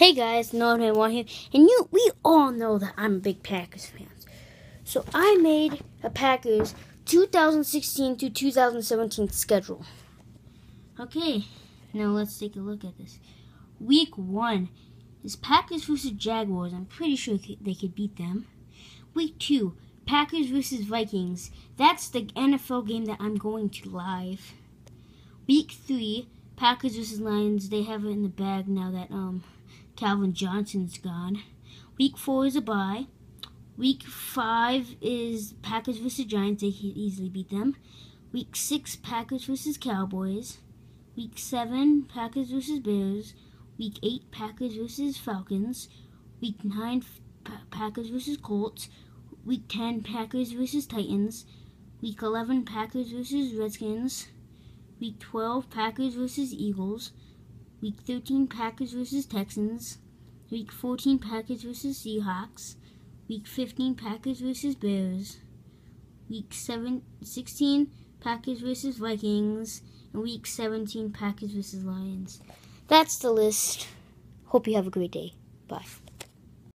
Hey guys, Northern One here, and you we all know that I'm a big Packers fan. So I made a Packers 2016 to 2017 schedule. Okay, now let's take a look at this. Week one is Packers versus Jaguars. I'm pretty sure they could beat them. Week two, Packers versus Vikings. That's the NFL game that I'm going to live. Week three, Packers versus Lions. They have it in the bag now that um Calvin Johnson's gone. Week four is a bye. Week five is Packers versus Giants. They can easily beat them. Week six, Packers versus Cowboys. Week seven, Packers versus Bears. Week eight, Packers versus Falcons. Week nine, Packers versus Colts. Week ten, Packers versus Titans. Week eleven, Packers versus Redskins. Week twelve, Packers versus Eagles. Week 13, Packers versus Texans. Week 14, Packers versus Seahawks. Week 15, Packers versus Bears. Week 7, 16, Packers versus Vikings. And week 17, Packers versus Lions. That's the list. Hope you have a great day. Bye.